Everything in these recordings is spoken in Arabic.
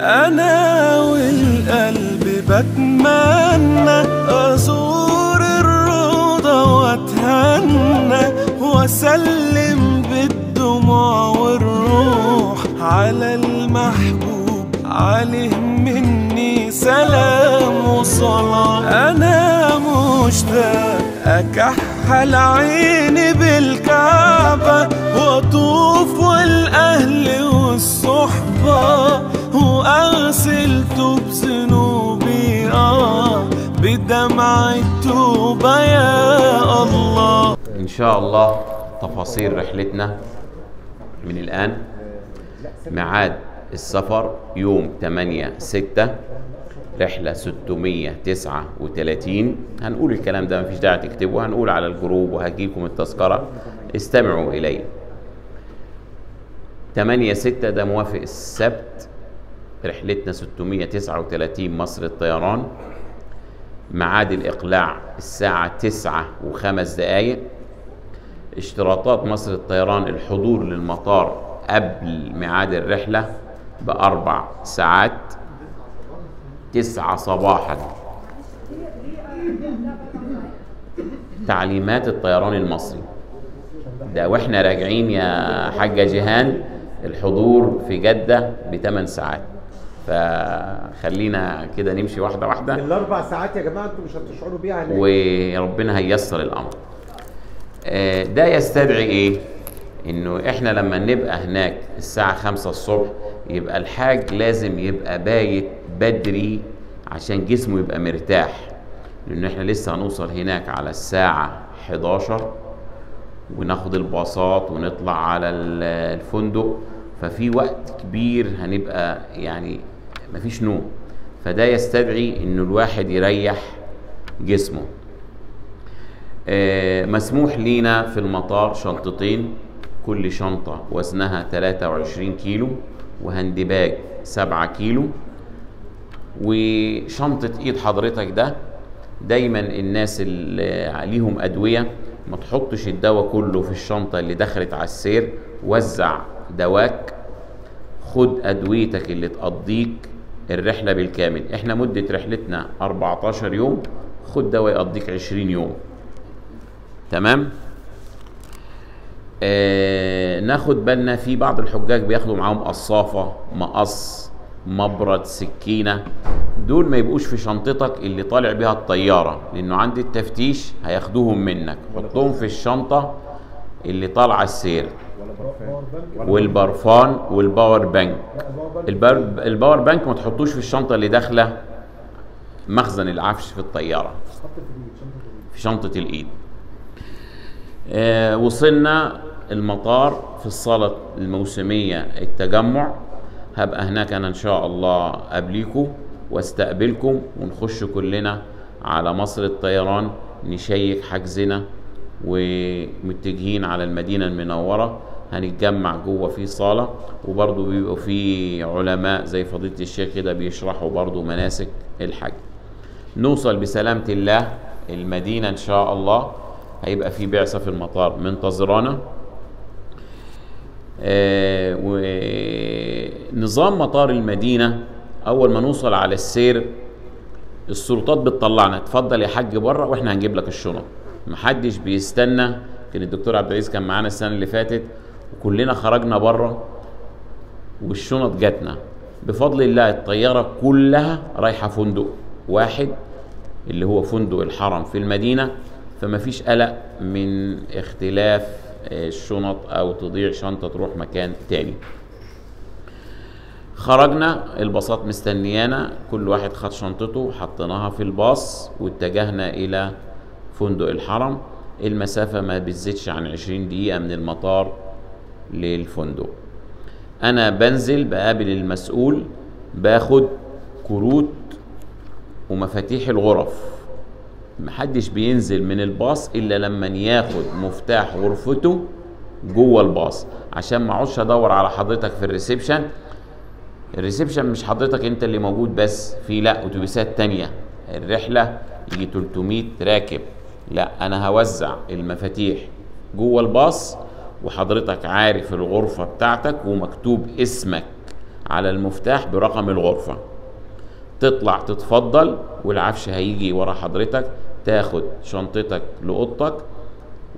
أنا والقلب بتمنى أزور الروضة وأتهنى وأسلم بالدموع والروح على المحبوب عليه مني سلام وصلاة. أنا مشتاق أكحل عيني بالكعبة وأطوف والأهل والصحبة. وأغسل توب ذنوبي آه بدمع التوبة يا الله. إن شاء الله تفاصيل رحلتنا من الآن. ميعاد السفر يوم 8 6 رحلة 639 هنقول الكلام ده مفيش داعي تكتبه هنقول على الجروب وهجيكم التذكرة. استمعوا إلي. 8 6 ده موافق السبت. رحلتنا 639 مصر الطيران. ميعاد الإقلاع الساعة 9 وخمس دقايق. اشتراطات مصر الطيران الحضور للمطار قبل ميعاد الرحلة بأربع ساعات. تسعة صباحا. تعليمات الطيران المصري. ده وإحنا راجعين يا حاجة جيهان الحضور في جدة بثمان ساعات. فخلينا كده نمشي واحدة واحدة. الأربع ساعات يا جماعة أنتوا مش هتشعروا بيها هناك. وربنا هيسر الأمر. آه، ده يستدعي إيه؟ إنه إحنا لما نبقى هناك الساعة خمسة الصبح يبقى الحاج لازم يبقى بايت بدري عشان جسمه يبقى مرتاح. لأن إحنا لسه هنوصل هناك على الساعة 11 وناخد الباصات ونطلع على ال- الفندق. ففي وقت كبير هنبقى يعني مفيش نوم. فده يستدعي انه الواحد يريح جسمه. آه، مسموح لينا في المطار شنطتين كل شنطة وزنها 23 كيلو وهندباج 7 كيلو. وشنطة إيد حضرتك ده دايما الناس اللي ليهم أدوية ما تحطش الدواء كله في الشنطة اللي دخلت على السير وزع دواك خد أدويتك اللي تقضيك الرحلة بالكامل. إحنا مدة رحلتنا 14 يوم. خد دواء يقضيك 20 يوم. تمام؟ آه ناخد بالنا في بعض الحجاج بياخدوا معاهم قصافة مقص مبرد سكينة. دول ما يبقوش في شنطتك اللي طالع بيها الطيارة لأنه عند التفتيش هياخدوهم منك. حطهم في الشنطة اللي طالعة السير. والبرفان وال power bank. ال power bank ما تحطوش في الشنطة اللي داخلة مخزن العفش في الطيارة. في شنطة الإيد. آه، وصلنا المطار في الصالة الموسمية التجمع. هبقى هناك أنا إن شاء الله قبليكم وأستقبلكم ونخش كلنا على مصر الطيران نشيك حجزنا ومتجهين على المدينة المنورة. هنتجمع جوه في صالة وبرضه بيبقوا في علماء زي فضيلة الشيخ كده بيشرحوا برضه مناسك الحج. نوصل بسلامة الله المدينة إن شاء الله هيبقى في بعثة في المطار. منتظرانا. آه، ونظام مطار المدينة أول ما نوصل على السير السلطات بتطلعنا. اتفضل يا حاج بره وإحنا هنجيب لك الشنط. محدش بيستنى. كان الدكتور عبد العزيز كان معانا السنة اللي فاتت. وكلنا خرجنا بره والشنط جاتنا. بفضل الله الطيارة كلها رايحة فندق واحد اللي هو فندق الحرم في المدينة فما فيش قلق من اختلاف آه، الشنط أو تضيع شنطة تروح مكان تاني. خرجنا الباصات مستنيانا كل واحد خد شنطته حطيناها في الباص واتجهنا إلى فندق الحرم. المسافة ما بتزيدش عن 20 دقيقة من المطار للفندق. أنا بنزل بقابل المسؤول باخد كروت ومفاتيح الغرف. محدش بينزل من الباص إلا لما ياخد مفتاح غرفته جوه الباص. عشان ما أقعدش أدور على حضرتك في ال reception. ال reception مش حضرتك أنت اللي موجود بس في لا أتوبيسات تانية. الرحلة يجي 300 راكب. لا أنا هوزع المفاتيح جوه الباص وحضرتك عارف الغرفة بتاعتك ومكتوب اسمك على المفتاح برقم الغرفة. تطلع تتفضل والعفش هيجي ورا حضرتك تاخد شنطتك لأوضتك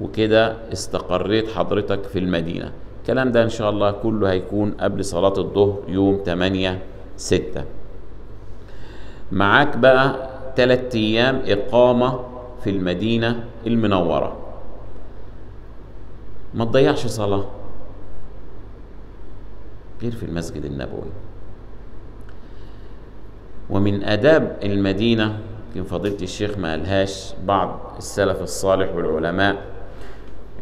وكده استقريت حضرتك في المدينة. الكلام ده إن شاء الله كله هيكون قبل صلاة الظهر يوم 8 6 معاك بقى تلات أيام إقامة في المدينة المنورة. ما تضيعش صلاة. غير في المسجد النبوي. ومن آداب المدينة يمكن فضيلة الشيخ ما قالهاش بعض السلف الصالح والعلماء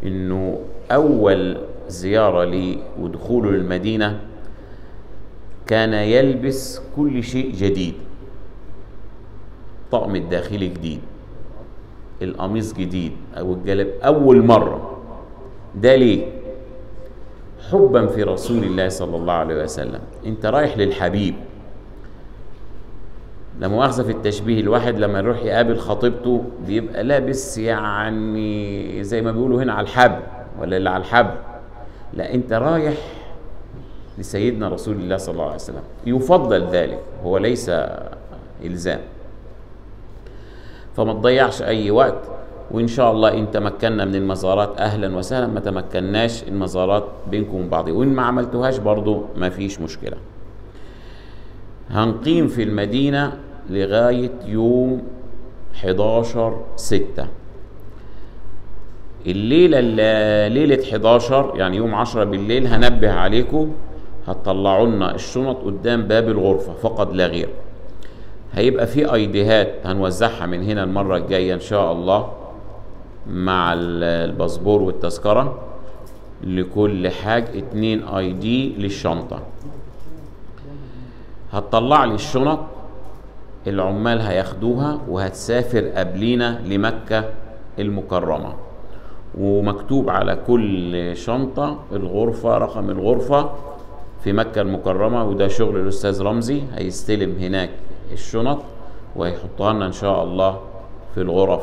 إنه أول زيارة لي ودخوله للمدينة كان يلبس كل شيء جديد. طقم الداخلي جديد. القميص جديد. أو الجلب أول مرة. ده ليه؟ حبا في رسول الله صلى الله عليه وسلم. انت رايح للحبيب. لا مؤاخذة في التشبيه الواحد لما يروح يقابل خطيبته بيبقى لابس يعني زي ما بيقولوا هنا على الحبل ولا اللي على الحبل. لا انت رايح لسيدنا رسول الله صلى الله عليه وسلم. يفضل ذلك هو ليس إلزام. فما تضيعش أي وقت. وإن شاء الله إن تمكنا من المزارات أهلا وسهلا ما تمكناش المزارات بينكم وبين بعض. وإن ما عملتوهاش برضو ما فيش مشكلة. هنقيم في المدينة لغاية يوم 11 ستة. الليلة اللي- ليلة 11 يعني يوم 10 بالليل هنبه عليكم. هتطلعوا لنا الشنط قدام باب الغرفة فقط لا غير. هيبقى في أيديهات هنوزعها من هنا المرة الجاية إن شاء الله. مع ال- الباسبور والتذكرة لكل حاج اتنين آي دي للشنطة. هتطلع لي الشنط العمال هياخدوها وهتسافر قبلينا لمكة المكرمة. ومكتوب على كل شنطة الغرفة رقم الغرفة في مكة المكرمة وده شغل الأستاذ رمزي هيستلم هناك الشنط وهيحطها لنا إن شاء الله في الغرف.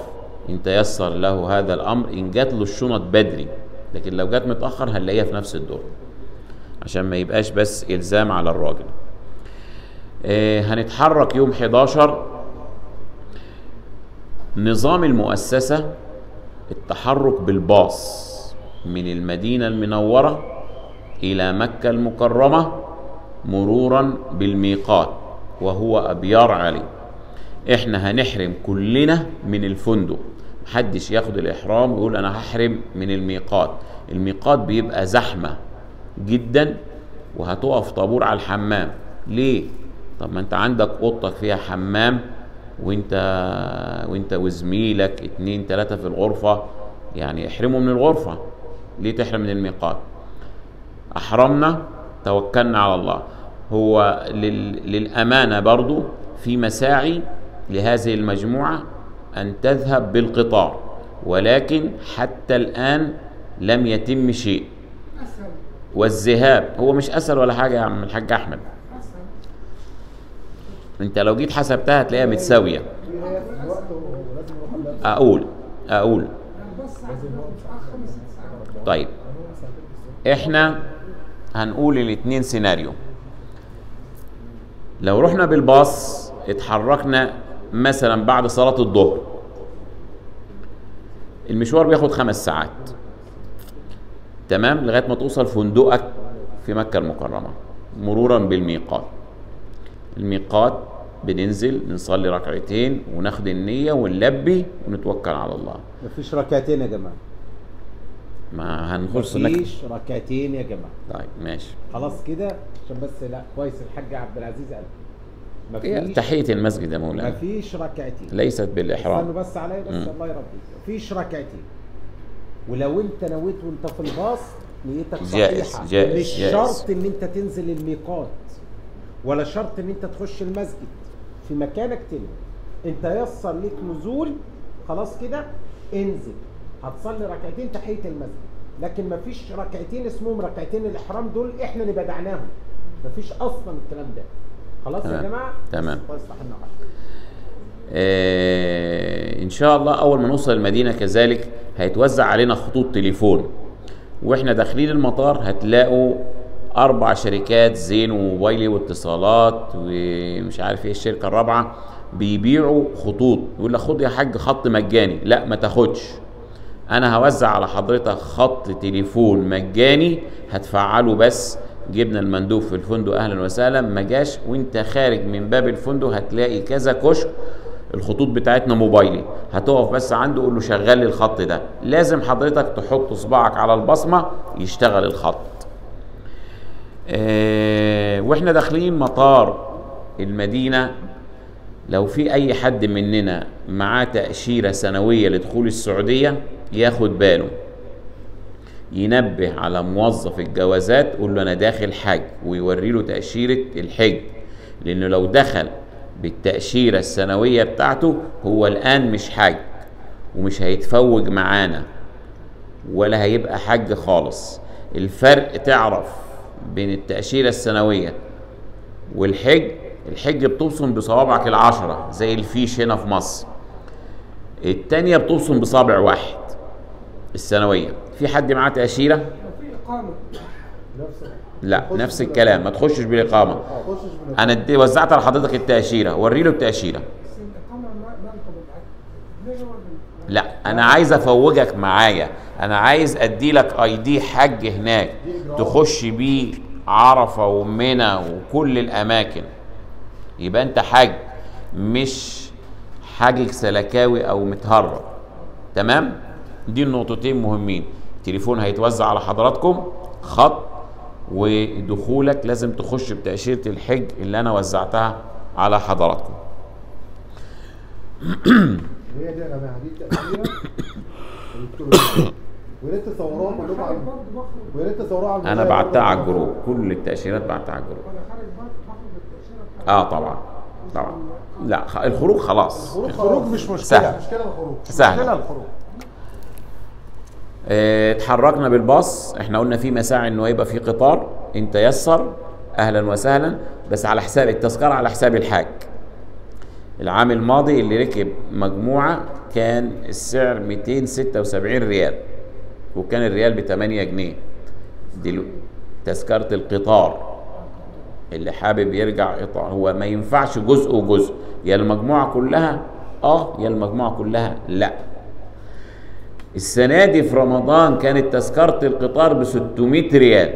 إن تيسر له هذا الأمر إن جات له الشنط بدري لكن لو جات متأخر هنلاقيها في نفس الدور عشان ما يبقاش بس إلزام على الراجل. آه، هنتحرك يوم 11 نظام المؤسسة التحرك بالباص من المدينة المنورة إلى مكة المكرمة مرورا بالميقات وهو أبيار علي. إحنا هنحرم كلنا من الفندق. محدش ياخد الإحرام ويقول أنا هحرم من الميقات. الميقات بيبقى زحمة جدا وهتقف طابور على الحمام. ليه؟ طب ما أنت عندك اوضتك فيها حمام وأنت وأنت وزميلك اتنين تلاتة في الغرفة يعني احرموا من الغرفة. ليه تحرم من الميقات؟ أحرمنا توكلنا على الله. هو لل... للأمانة برضو في مساعي لهذه المجموعة أن تذهب بالقطار ولكن حتى الآن لم يتم شيء. والذهاب هو مش أسهل ولا حاجة يا عم الحاج أحمد. أنت لو جيت حسبتها هتلاقيها متساوية. أقول أقول. طيب إحنا هنقول الاتنين سيناريو. لو رحنا بالباص اتحركنا مثلا بعد صلاة الظهر. المشوار بياخد خمس ساعات. تمام؟ لغاية ما توصل فندقك في مكة المكرمة مرورا بالميقات. الميقات بننزل نصلي ركعتين وناخد النية ونلبي ونتوكل على الله. مفيش ركعتين يا جماعة. ما هنخش. مفيش ركعتين يا جماعة. طيب ماشي. خلاص كده؟ عشان بس لا كويس الحاج عبد العزيز قال. تحية المسجد يا مولانا. مفيش ركعتين. ليست استنوا بالإحرام بس عليا بس. الله يرضيك. مفيش ركعتين. ولو انت نويت وانت في الباص نيتك جائز، صحيحة. جائز، مش جائز. شرط إن أنت تنزل الميقات ولا شرط إن أنت تخش المسجد. في مكانك تنوي انت يسر ليك نزول خلاص كده انزل. هتصلي ركعتين تحية المسجد. لكن مفيش ركعتين اسمهم ركعتين الإحرام دول إحنا اللي بدعناهم. مفيش أصلا الكلام ده. خلاص يا. جماعة؟ تمام. آه إن شاء الله أول ما نوصل المدينة كذلك هيتوزع علينا خطوط تليفون. وإحنا داخلين المطار هتلاقوا أربع شركات زين وموبايلي واتصالات ومش عارف إيه الشركة الرابعة بيبيعوا خطوط. يقول لك خد يا حاج خط مجاني. لا ما تاخدش. أنا هوزع على حضرتك خط تليفون مجاني هتفعله بس جبنا المندوب في الفندق أهلا وسهلا ما جاش. وأنت خارج من باب الفندق هتلاقي كذا كشك. الخطوط بتاعتنا موبايلي. هتقف بس عنده قول له شغل لي الخط ده. لازم حضرتك تحط صباعك على البصمة يشتغل الخط. آه وإحنا داخلين مطار المدينة. لو في أي حد مننا معاه تأشيرة سنوية لدخول السعودية ياخد باله. ينبه على موظف الجوازات يقول له أنا داخل حج ويوري له تأشيرة الحج. لأنه لو دخل بالتأشيرة السنوية بتاعته هو الآن مش حج ومش هيتفوج معانا ولا هيبقى حج خالص. الفرق تعرف بين التأشيرة السنوية والحج. الحج بتبصم بصوابعك العشرة زي الفيش هنا في مصر. التانية بتبصم بصابع واحد السنوية. في حد معاه تأشيرة؟ لا نفس الكلام ما تخشش بالإقامة. أنا وزعت على حضرتك التأشيرة وري له التأشيرة. لا أنا عايز أفوجك معايا. أنا عايز أدي لك أي دي حج هناك تخش بيه عرفة ومنى وكل الأماكن. يبقى أنت حج مش حاجج سلكاوي أو متهرب. تمام؟ دي النقطتين مهمين. تليفون هيتوزع على حضراتكم خط ودخولك لازم تخش بتأشيرة الحج اللي أنا وزعتها على حضراتكم. هي دي يا جماعة دي التأشيرة الإلكترونية. ويا ريت تصوروها كلكم على برضه بخرج ويا ريت تصوروها على أنا الموبايل بعتها على. ال group كل التأشيرات بعتها على ال group. آه طبعا طبعا. لا الخروج خلاص. الخروج مش مشكله سهل. مشكلة الخروج. سهل. مشكلة الخروج. اتحركنا بالباص. إحنا قلنا في مساعي انه يبقى في قطار. انت يسر. أهلا وسهلا. بس على حساب التذكرة على حساب الحاج. العام الماضي اللي ركب مجموعة كان السعر 276 ريال. وكان الريال ب 8 جنيه دلو تذكرة القطار. اللي حابب يرجع قطار هو ما ينفعش جزء وجزء. يا المجموعة كلها؟ آه يا المجموعة كلها لا. السنة دي في رمضان كانت تذكرة القطار ب 600 ريال.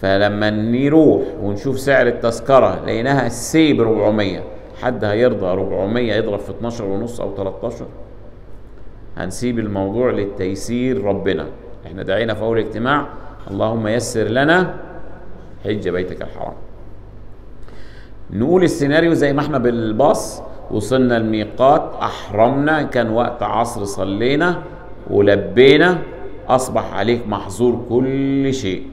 فلما نروح ونشوف سعر التذكرة لقيناها سي ب 400 حد هيرضى 400 يضرب في 12 ونص أو 13 هنسيب الموضوع للتيسير ربنا. إحنا دعينا في أول اجتماع اللهم يسر لنا حج بيتك الحرام. نقول السيناريو زي ما إحنا بالباص وصلنا الميقات أحرمنا كان وقت عصر صلينا ولبينا أصبح عليك محظور كل شيء.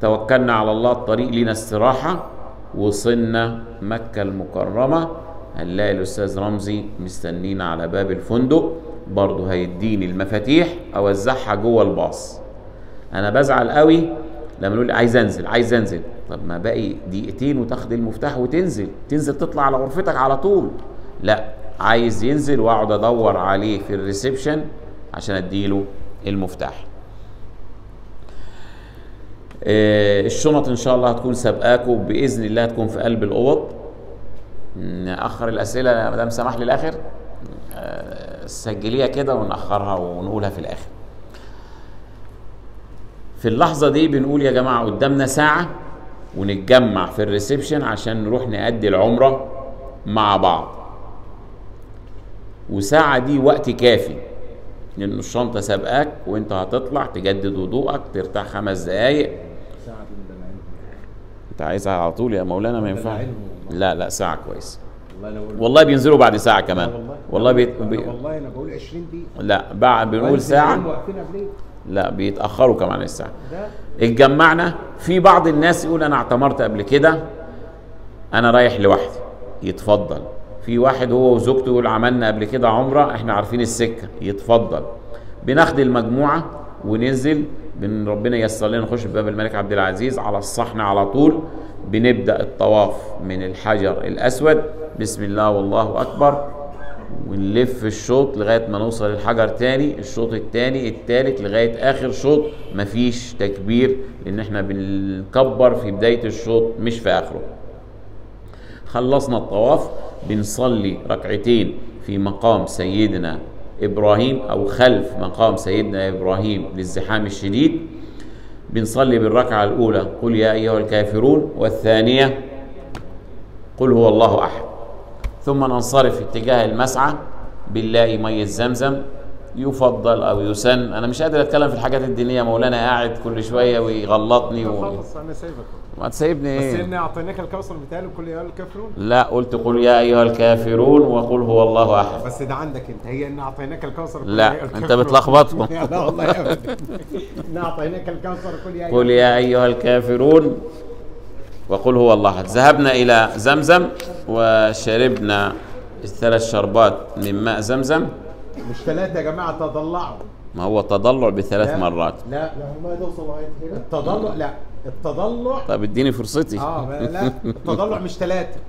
توكلنا على الله الطريق لنا استراحة وصلنا مكة المكرمة. هنلاقي الأستاذ رمزي مستنينا على باب الفندق برضه هيديني المفاتيح أوزعها جوه الباص. أنا بزعل قوي لما يقول لي عايز أنزل عايز أنزل. طب ما باقي دقيقتين وتاخد المفتاح وتنزل. تنزل تطلع على غرفتك على طول. لا عايز ينزل واقعد ادور عليه في الريسبشن عشان اديله المفتاح. آه، الشنط إن شاء الله هتكون سابقاكم بإذن الله هتكون في قلب الأوض. ناخر الأسئلة يا مدام سمح لي الآخر آه، سجليها كده ونأخرها ونقولها في الآخر. في اللحظة دي بنقول يا جماعة قدامنا ساعة. ونتجمع في ال reception عشان نروح نأدي العمرة مع بعض. وساعة دي وقت كافي لأن الشنطة سابقاك وأنت هتطلع تجدد وضوءك ترتاح خمس دقايق. أنت عايزها على طول يا مولانا ما ينفعش. لا لا ساعة كويس والله بينزلوا بعد ساعة كمان. والله. والله. أنا بي... والله أنا بقول 20 دقيقة. لا بعد بنقول وأنزل لا بيتأخروا كمان الساعة اتجمعنا. في بعض الناس يقول أنا اعتمرت قبل كده أنا رايح لوحدي. يتفضل. في واحد هو وزوجته يقول عملنا قبل كده عمرة إحنا عارفين السكة. يتفضل. بناخد المجموعة وننزل بن ربنا ييسر لنا نخش في باب الملك عبد العزيز على الصحن على طول. بنبدأ الطواف من الحجر الأسود. بسم الله والله أكبر. ونلف الشوط لغاية ما نوصل للحجر تاني الشوط التاني التالت لغاية آخر شوط. مفيش تكبير لأن إحنا بنكبر في بداية الشوط مش في آخره. خلصنا الطواف بنصلي ركعتين في مقام سيدنا إبراهيم أو خلف مقام سيدنا إبراهيم للزحام الشديد. بنصلي بالركعة الأولى قل يا أيها الكافرون والثانية قل هو الله أحد. ثم ننصرف اتجاه المسعى بالله مية زمزم يفضل أو يسن. أنا مش قادر أتكلم في الحاجات الدينية. مولانا قاعد كل شوية ويغلطني و... خلاص أنا سايبك. ما تسيبني بس إيه ان أعطيناك الكوثر بتاعي كل يا الكافرون. لا قلت قل يا أيها الكافرون وقل هو الله أحد. بس ده عندك أنت. هي ان أعطيناك الكوثر لا، الكافرون. بتلخبطهم. لا والله ابدا. ان أعطيناك الكوثر كل يا قل يا أيها الكافرون وقل هو الله أحد. ذهبنا إلى زمزم وشربنا الثلاث شربات من ماء زمزم. مش ثلاثة يا جماعة تضلعوا. ما هو تضلع بثلاث لا. مرات. لا. يعني ما توصل لغايه هنا التضلع لا. التضلع. طب اديني فرصتي. آه لا التضلع مش ثلاثة.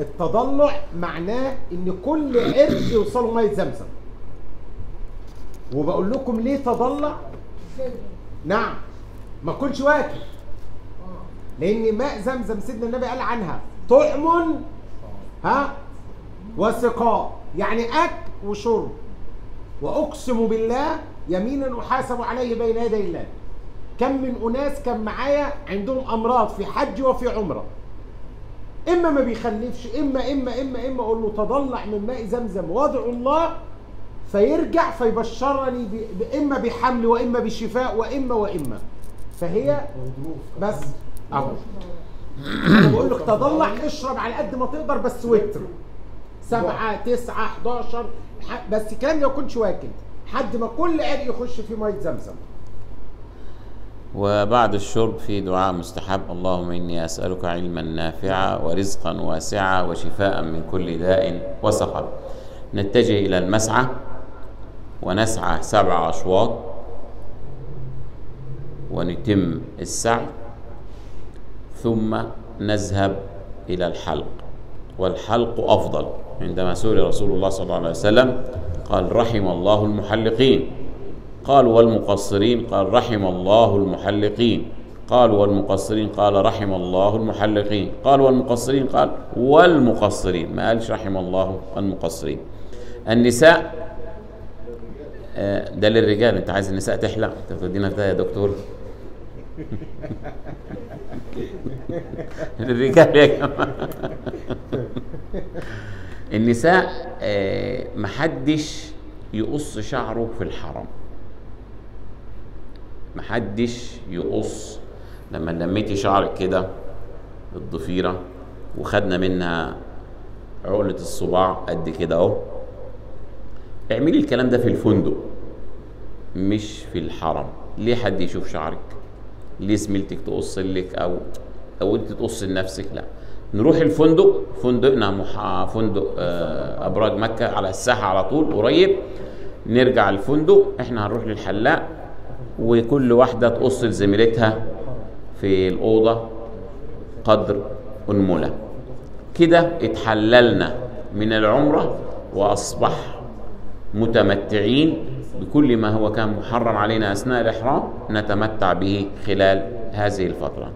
التضلع معناه إن كل عرق يوصلوا مية زمزم. وبقول لكم ليه تضلع؟ نعم. ما كنش واكل. لأن ماء زمزم سيدنا النبي قال عنها. طعم ها وسقاء يعني أكل وشرب. وأقسم بالله يمينا أحاسب عليه بين يدي الله. كم من أناس كان معايا عندهم أمراض في حج وفي عمرة. إما ما بيخلفش إما إما إما إما أقول له تضلع من ماء زمزم وادعو الله فيرجع فيبشرني إما بحمل وإما بشفاء وإما وإما. فهي بس اهو بقول لك تضلع اشرب على قد ما تقدر بس وتر سبعة تسعة 11 ح- بس الكلام ده ما كنتش واكل لحد ما كل عرق يخش في مية زمزم. وبعد الشرب في دعاء مستحب اللهم إني أسألك علما نافعا ورزقا واسعا وشفاء من كل داء وسقم. نتجه إلى المسعى ونسعى سبع أشواط ونتم السعي. ثم نذهب إلى الحلق. والحلق أفضل. عندما سئل رسول الله صلى الله عليه وسلم قال رحم الله المحلقين. قال والمقصرين. قال رحم الله المحلقين. قال والمقصرين. قال رحم الله المحلقين. قال والمقصرين. قال والمقصرين. ما قالش رحم الله المقصرين. النساء آه، ده للرجال. أنت عايز النساء تحلق؟ أنت في ده يا دكتور؟ للرجال يا جماعة النساء آه، محدش يقص شعره في الحرم محدش يقص. لما لميتي شعرك كده الضفيرة وخدنا منها عقلة الصباع قد كده اهو. اعملي الكلام ده في الفندق مش في الحرم ليه حد يشوف شعرك؟ ليه زميلتك تقص لك أو أو أنت تقص لنفسك؟ لا. نروح الفندق فندقنا مح... فندق آه، أبراج مكة على الساحة على طول قريب. نرجع الفندق إحنا هنروح للحلاق وكل واحدة تقص لزميلتها في الأوضة قدر أنملة. كده اتحللنا من العمرة وأصبح متمتعين بكل ما هو كان محرم علينا أثناء الإحرام نتمتع به خلال هذه الفترة.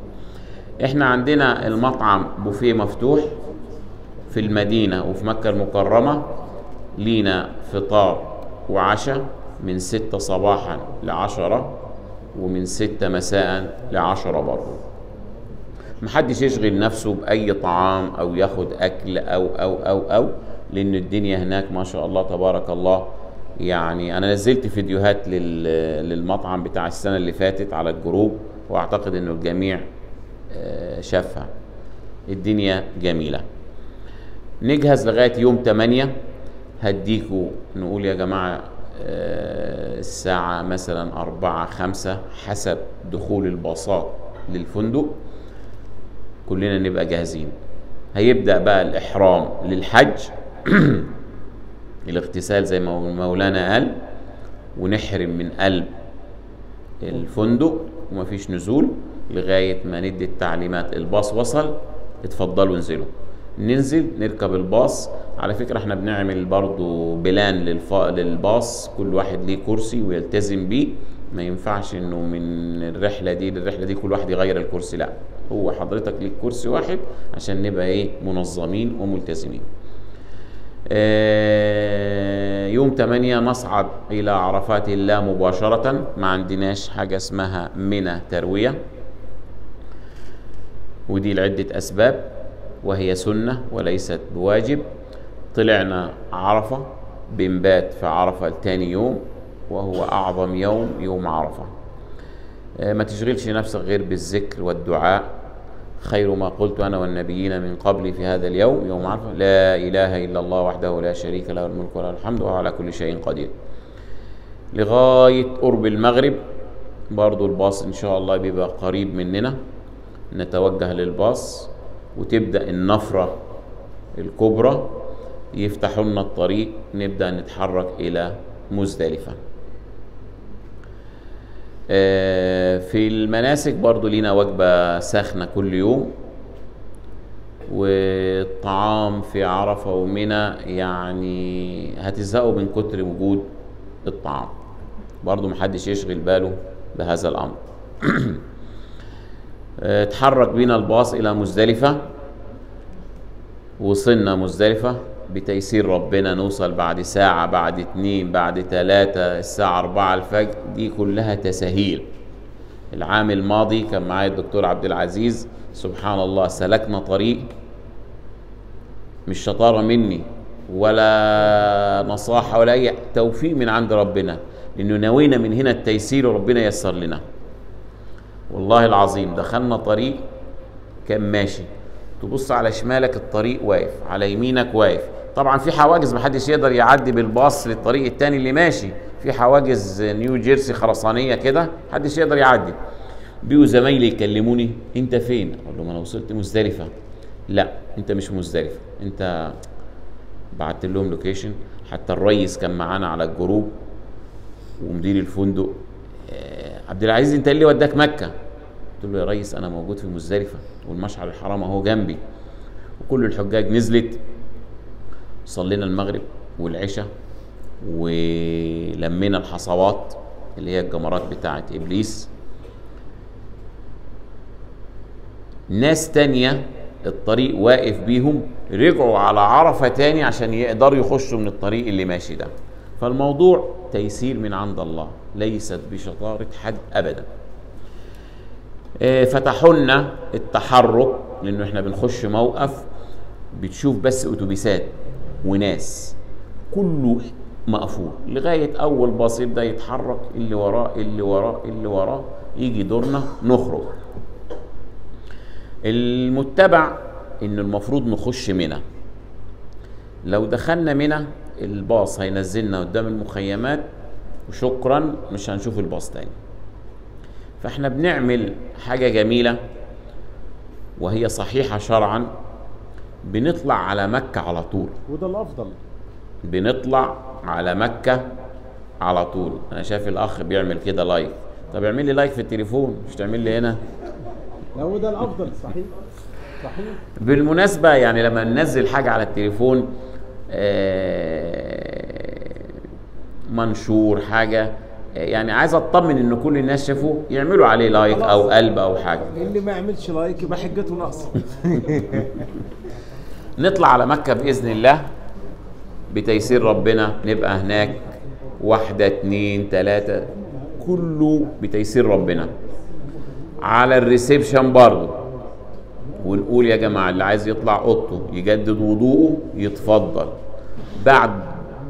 إحنا عندنا المطعم بوفيه مفتوح في المدينة وفي مكة المكرمة لينا فطار وعشاء من ستة صباحا لعشرة ومن ستة مساء لعشرة برضه محدش يشغل نفسه بأي طعام أو ياخد أكل أو أو أو أو لأن الدنيا هناك ما شاء الله تبارك الله يعني أنا نزلت فيديوهات لل- للمطعم بتاع السنة اللي فاتت على الجروب وأعتقد إنه الجميع آه، شافها. الدنيا جميلة. نجهز لغاية يوم 8 هديكوا نقول يا جماعة آه، الساعة مثلا أربعة خمسة حسب دخول الباصات للفندق. كلنا نبقى جاهزين. هيبدأ بقى الإحرام للحج. الاغتسال زي ما مولانا قال ونحرم من قلب الفندق ومفيش نزول لغاية ما ندي التعليمات الباص وصل اتفضلوا انزلوا. ننزل نركب الباص. على فكرة إحنا بنعمل برضو بلان. للباص كل واحد ليه كرسي ويلتزم بيه. ما ينفعش انه من الرحلة دي للرحلة دي كل واحد يغير الكرسي لا هو حضرتك ليك كرسي واحد عشان نبقى إيه منظمين وملتزمين. يوم 8 نصعد إلى عرفات الله مباشرة. ما عندناش حاجة اسمها منى تروية. ودي لعدة أسباب وهي سنة وليست بواجب. طلعنا عرفة بنبات في عرفة تاني يوم وهو أعظم يوم يوم عرفة. آه، ما تشغلش نفسك غير بالذكر والدعاء. خير ما قلت أنا والنبيين من قبلي في هذا اليوم. يوم عرفة. لا إله إلا الله وحده لا شريك له الملك وله الحمد وهو على كل شيء قدير. لغاية قرب المغرب برضو الباص إن شاء الله بيبقى قريب مننا. نتوجه للباص وتبدأ النفرة الكبرى. يفتحوا لنا الطريق. نبدأ نتحرك إلى مزدلفة. في المناسك برضو لينا وجبة ساخنة كل يوم والطعام في عرفة ومنى يعني هتزهقوا من كتر وجود الطعام. برضو محدش يشغل باله بهذا الأمر. اتحرك بينا الباص إلى مزدلفة وصلنا مزدلفة. بتيسير ربنا نوصل بعد ساعة بعد اتنين بعد تلاتة الساعة أربعة الفجر دي كلها تسهيل العام الماضي كان معايا الدكتور عبد العزيز سبحان الله سلكنا طريق مش شطارة مني ولا نصاحة ولا أي توفيق من عند ربنا لأنه نوينا من هنا التيسير وربنا يسر لنا. والله العظيم دخلنا طريق كان ماشي. تبص على شمالك الطريق واقف على يمينك واقف. طبعا في حواجز محدش يقدر يعدي بالباص للطريق التاني اللي ماشي. في حواجز نيو جيرسي خرسانية كده محدش يقدر يعدي. بيقوا زمايلي يكلموني أنت فين؟ أقول لهم أنا وصلت مزدلفة. لا أنت مش مزدلفة. أنت بعت لهم location حتى الريس كان معانا على ال group ومدير الفندق. آه، عبد العزيز أنت اللي وداك مكة؟ قلت له يا ريس أنا موجود في مزدلفة والمشعر الحرام أهو جنبي. وكل الحجاج نزلت. صلينا المغرب والعشاء ولمينا الحصوات اللي هي الجمرات بتاعه إبليس. ناس تانية الطريق واقف بيهم رجعوا على عرفة تاني عشان يقدروا يخشوا من الطريق اللي ماشي ده. فالموضوع تيسير من عند الله ليست بشطارة حد أبدا. آه، فتحوا لنا التحرك لأنه إحنا بنخش موقف بتشوف بس أتوبيسات. وناس. كله مقفول. لغاية أول باص يبدا يتحرك اللي وراه اللي وراه اللي وراه يجي دورنا نخرج. المتبع إنه المفروض نخش منى. لو دخلنا منى الباص هينزلنا قدام المخيمات وشكرا مش هنشوف الباص تاني. فإحنا بنعمل حاجة جميلة وهي صحيحة شرعا. بنطلع على مكة على طول. وده الأفضل. بنطلع على مكة على طول. أنا شايف الأخ بيعمل كده like طب اعمل لي like في التليفون مش تعمل لي هنا؟ لا وده الأفضل. صحيح. صحيح. بالمناسبة يعني لما ننزل حاجة على التليفون آه، منشور حاجة آه، يعني عايز أطمن إن كل الناس شافوه يعملوا عليه like أو قلب أو حاجة. اللي ما يعملش like يبقى حجته ناقصة. نطلع على مكة بإذن الله. بتيسير ربنا نبقى هناك واحدة اتنين تلاتة كله بتيسير ربنا. على ال reception برضه. ونقول يا جماعة اللي عايز يطلع أوضته يجدد وضوءه يتفضل. بعد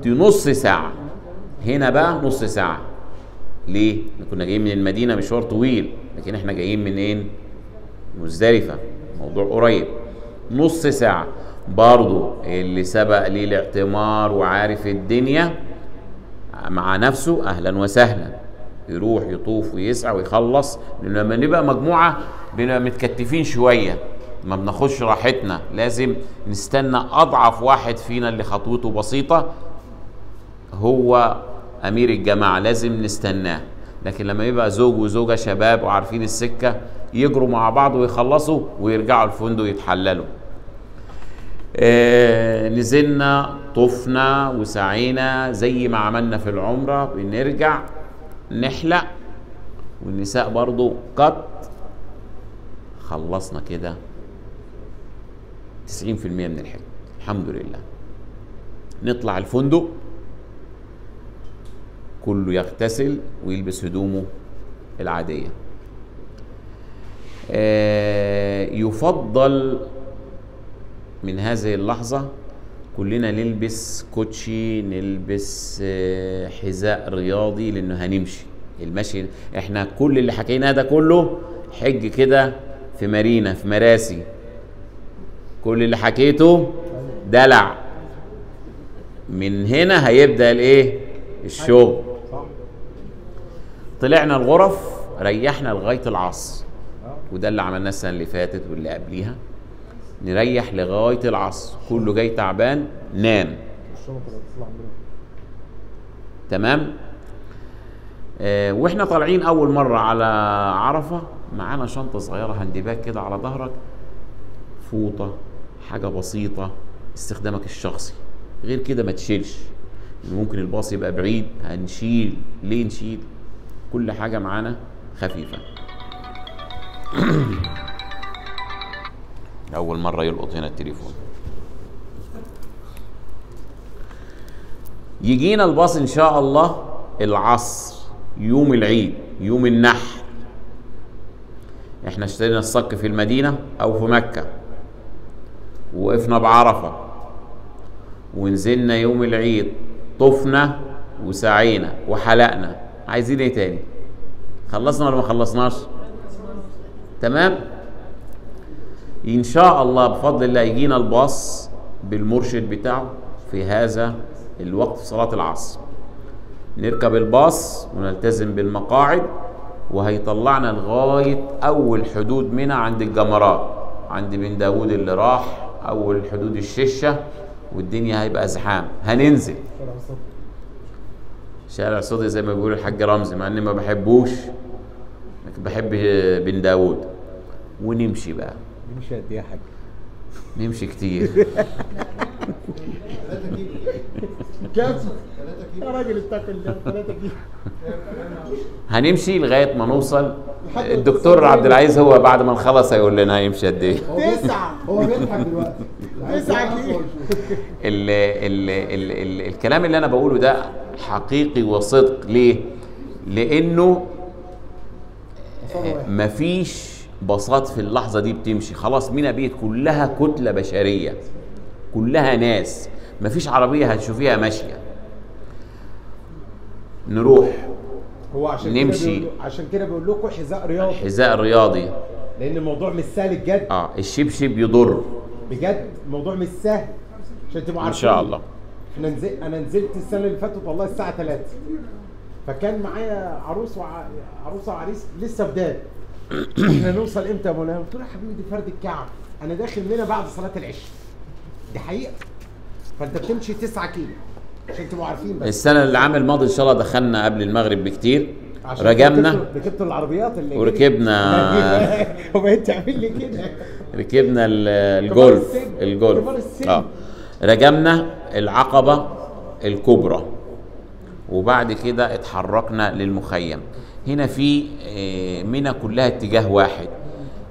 نص ساعة. هنا بقى نص ساعة. ليه؟ كنا جايين من المدينة مشوار طويل. لكن إحنا جايين منين؟ مزدلفة. موضوع قريب. نص ساعة. برضو اللي سبق ليه الاعتمار وعارف الدنيا مع نفسه أهلا وسهلا. يروح يطوف ويسعى ويخلص. لأن لما نبقى مجموعة بنبقى متكتفين شوية. ما بناخدش راحتنا. لازم نستنى أضعف واحد فينا اللي خطوته بسيطة. هو أمير الجماعة. لازم نستناه. لكن لما يبقى زوج وزوجة شباب وعارفين السكة يجروا مع بعض ويخلصوا ويرجعوا الفندق يتحللوا. آه نزلنا طفنا وسعينا زي ما عملنا في العمرة. بنرجع نحلق. والنساء برضو قط. خلصنا كده. 90% من الحج الحمد لله. نطلع الفندق. كله يغتسل ويلبس هدومه العادية. آه، يفضل من هذه اللحظة كلنا نلبس كوتشي نلبس آه، حذاء رياضي لأنه هنمشي. المشي إحنا كل اللي حكيناه ده كله حج كده في مارينا في مراسي. كل اللي حكيته دلع. من هنا هيبدأ الإيه؟ الشغل طلعنا الغرف ريحنا لغاية العصر. وده اللي عملناه السنة اللي فاتت واللي قبليها. نريح لغاية العصر. كله جاي تعبان نام. تمام؟ آه وإحنا طالعين أول مرة على عرفة. معانا شنطة صغيرة هاندباك كده على ظهرك. فوطة حاجة بسيطة استخدامك الشخصي. غير كده ما تشيلش. ممكن الباص يبقى بعيد هنشيل. ليه نشيل؟ كل حاجة معانا خفيفة. أول مرة يلقط هنا التليفون. يجينا الباص إن شاء الله العصر يوم العيد يوم النحر. إحنا اشترينا الصك في المدينة أو في مكة. وقفنا بعرفة. ونزلنا يوم العيد طفنا وسعينا وحلقنا. عايزين إيه تاني؟ خلصنا ولا ما خلصناش؟ تمام؟ إن شاء الله بفضل الله يجينا الباص بالمرشد بتاعه في هذا الوقت في صلاة العصر. نركب الباص ونلتزم بالمقاعد وهيطلعنا لغاية أول حدود منى عند الجمرات عند بن داود اللي راح أول حدود الششة والدنيا هيبقى زحام. هننزل. شارع صدقي زي ما بيقول الحاج رمزي مع إني ما بحبوش لكن بحب بن داود. ونمشي بقى. مش قد إيه يا حاج نمشي كتير. كام يا راجل اتقي الله 3 كيلو. هنمشي لغاية ما نوصل. الدكتور عبد العزيز هو بعد ما نخلص هيقول لنا هيمشي قد إيه. تسعة. هو بيضحك دلوقتي. تسعة كيلو. ال ال ال ال الكلام اللي أنا بقوله ده حقيقي وصدق ليه؟ لأنه مفيش باصات في اللحظة دي بتمشي. خلاص مينا بيت كلها كتلة بشرية كلها ناس. مفيش عربية هتشوفيها ماشية. نروح هو عشان نمشي. كده عشان كده بيقول لكم حذاء رياضي. الحذاء الرياضي لأن الموضوع مش سهل بجد. آه الشبشب يضر. بجد الموضوع مش سهل. عشان تبقوا إن عارفين. شاء الله. إحنا نزل أنا نزلت السنة اللي فاتت والله الساعة 3 فكان معايا عروس وع... عروسه وعريس لسه بداد إحنا نوصل إمتى يا مولانا؟ قلت له يا حبيبي دي فرد الكعب. أنا داخل منها بعد صلاة العشاء. دي حقيقة. فأنت بتمشي 9 كيلو عشان تبقوا عارفين بس. السنة اللي عام الماضي إن شاء الله دخلنا قبل المغرب بكتير. عشان رجمنا ركبتوا العربيات اللي وركبنا- وبقيت تعمل لي كده. ركبنا ال- الجولف. الجولف. آه. رجمنا العقبة الكبرى. وبعد كده اتحركنا للمخيم. هنا في آه، منى كلها اتجاه واحد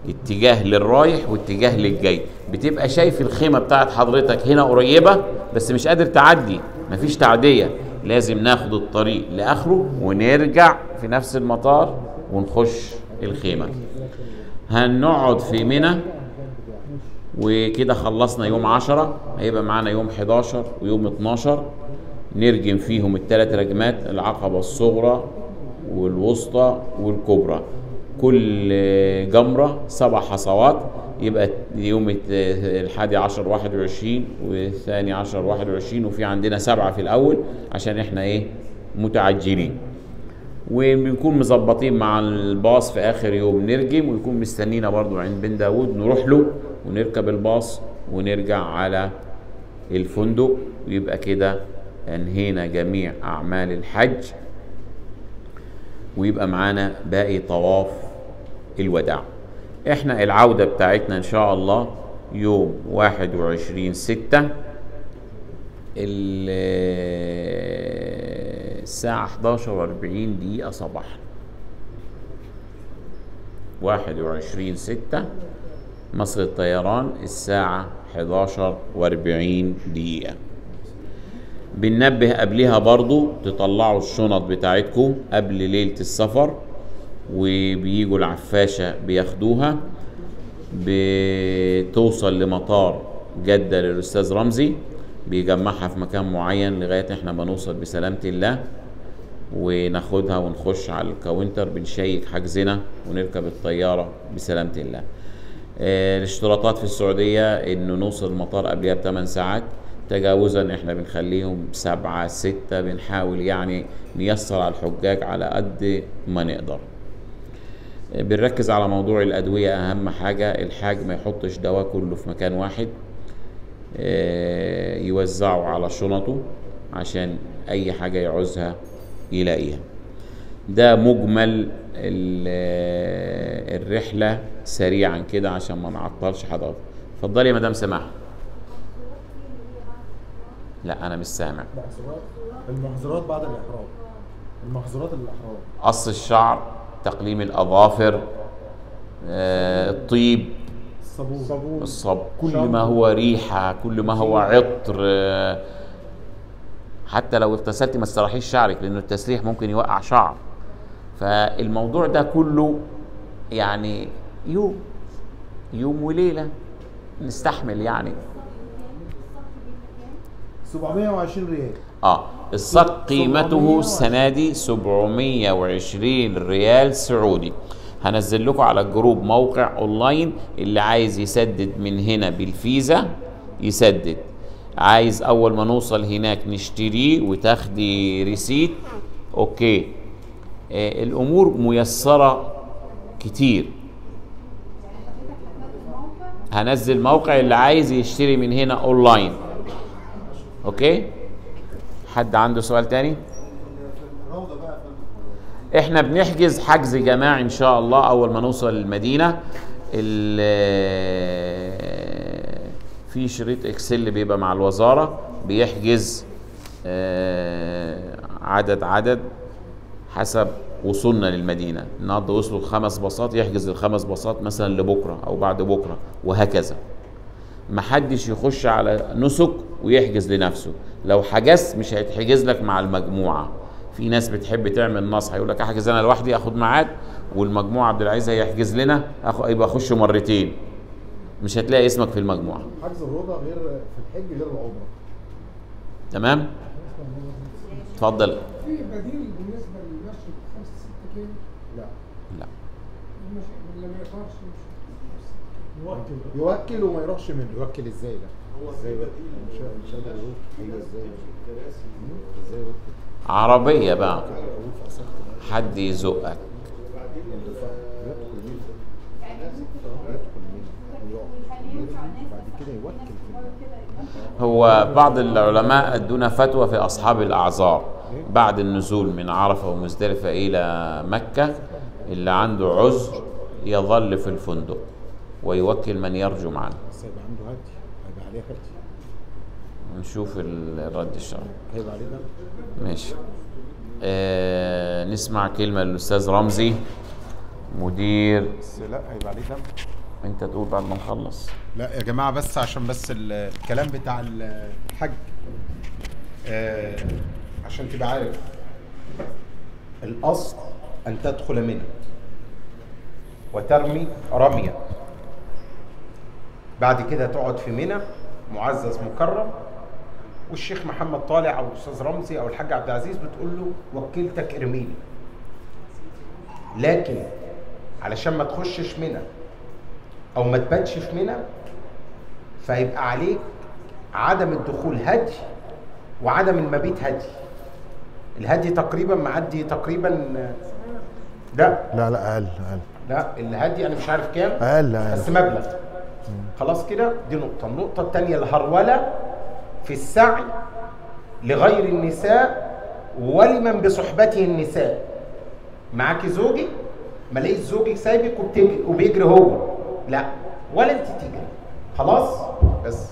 اتجاه للرايح واتجاه للجاي. بتبقى شايف الخيمة بتاعت حضرتك هنا قريبة بس مش قادر تعدي. مفيش تعدية. لازم ناخد الطريق لآخره ونرجع في نفس المطار ونخش الخيمة. هنقعد في منى وكده خلصنا يوم 10 هيبقى معانا يوم 11 ويوم 12 نرجم فيهم الثلاث رجمات العقبة الصغرى والوسطى والكبرى. كل جمرة سبع حصوات يبقى يوم الحادي عشر واحد وعشرين والثاني عشر واحد وعشرين وفي عندنا سبعة في الأول عشان إحنا إيه؟ متعجلين وبنكون مظبطين مع الباص في آخر يوم. نرجم ويكون مستنينا برضو عند بن داود. نروح له ونركب الباص ونرجع على الفندق. ويبقى كده أنهينا جميع أعمال الحج. ويبقى معانا باقي طواف الوداع. إحنا العودة بتاعتنا إن شاء الله يوم واحد وعشرين ستة الساعة 11 وأربعين دقيقة صباحا واحد وعشرين ستة مصر الطيران الساعة 11 وأربعين دقيقة. بننبه قبلها برضو تطلعوا الشنط بتاعتكم قبل ليلة السفر وبيجوا العفاشة بياخدوها بتوصل لمطار جدة للأستاذ رمزي بيجمعها في مكان معين لغاية إحنا ما نوصل بسلامة الله وناخدها ونخش على الكاونتر بنشيك حجزنا ونركب الطيارة بسلامة الله. آه، الاشتراطات في السعودية إنه نوصل المطار قبلها بثمان ساعات. تجاوزا إحنا بنخليهم سبعة ستة بنحاول يعني نيسر على الحجاج على قد ما نقدر. بنركز على موضوع الأدوية أهم حاجة الحاج ما يحطش دواء كله في مكان واحد. آه، يوزعه على شنطه عشان أي حاجة يعوزها يلاقيها. ده مجمل آه، الرحلة سريعا كده عشان ما نعطلش حضرتك. اتفضلي يا مدام سماح لا أنا مش سامع. محظورات المحظورات بعد الإحرام المحظورات الإحرام قص الشعر تقليم الأظافر آه، الطيب. الصابون. صابون الصب كل ما هو ريحة كل ما هو عطر آه، حتى لو اغتسلتي ما تسرحيش شعرك لأنه التسريح ممكن يوقع شعر. فالموضوع ده كله يعني يوم يوم وليلة نستحمل يعني. 720 ريال. آه الصك قيمته السنة دي 720 ريال سعودي. هنزل لكم على ال group موقع أونلاين اللي عايز يسدد من هنا بالفيزا يسدد. عايز أول ما نوصل هناك نشتريه وتاخدي receipt. okay. آه الأمور ميسرة كتير. هنزل موقع اللي عايز يشتري من هنا online. Okay؟ حد عنده سؤال تاني؟ إحنا بنحجز حجز جماعي إن شاء الله أول ما نوصل المدينة. ال- في شريط إكسل بيبقى مع الوزارة بيحجز آه، عدد عدد حسب وصولنا للمدينة. النهارده وصلوا خمس باصات يحجز الخمس باصات مثلا لبكرة أو بعد بكرة وهكذا. محدش يخش على نسك ويحجز لنفسه. لو حجزت مش هيتحجز لك مع المجموعة. في ناس بتحب تعمل نصح يقول لك أحجز أنا لوحدي أخد ميعاد والمجموعة عبد العزيز هيحجز لنا أخ... يبقى أخش مرتين. مش هتلاقي اسمك في المجموعة. حجز الروضة غير في الحج غير العمرة. تمام؟ اتفضل. في بديل بالنسبة للمشي 5 6 كيلو؟ لا. لا. ما يقدرش يمشي يوكل وما يروحش منه. يوكل إزاي ده؟ إزاي يوكل؟ مش مش قادر أيوه إزاي؟ إزاي يوكل؟ عربية بقى. حد يزقك. يوكل هو بعض العلماء ادونا فتوى في أصحاب الأعذار. بعد النزول من عرفة ومزدلفة إلى مكة اللي عنده عذر يظل في الفندق. ويوكل من يرجو معنا. بس هيبقى عنده هدي هيبقى عليه هدي. نشوف الرد الشرعي. هيبقى عليه ده ماشي. آه نسمع كلمة للأستاذ رمزي مدير. بس لا هيبقى عليه دم أنت تقول بعد ما نخلص. لا يا جماعة بس عشان بس ال- الكلام بتاع الحج آه عشان تبقى عارف. الأصل أن تدخل منى وترمي رمية. بعد كده تقعد في منى معزز مكرم والشيخ محمد طالع أو الاستاذ رمزي أو الحاج عبد العزيز بتقول له وكلتك إرميني. لكن علشان ما تخشش منى أو ما تباتش في منى فيبقى عليك عدم الدخول هدي وعدم المبيت هدي. الهدي تقريبا معدي تقريبا لا لا لا أقل أقل. لا الهدي أنا مش عارف كام أقل أقل. بس مبلغ. خلاص كده دي نقطة. النقطة الثانية الهرولة في السعي لغير النساء ولمن بصحبته النساء. معاكي زوجي؟ ما لقيت زوجك سايبك وبيجري هو. لا ولا انت تجري. خلاص؟ بس.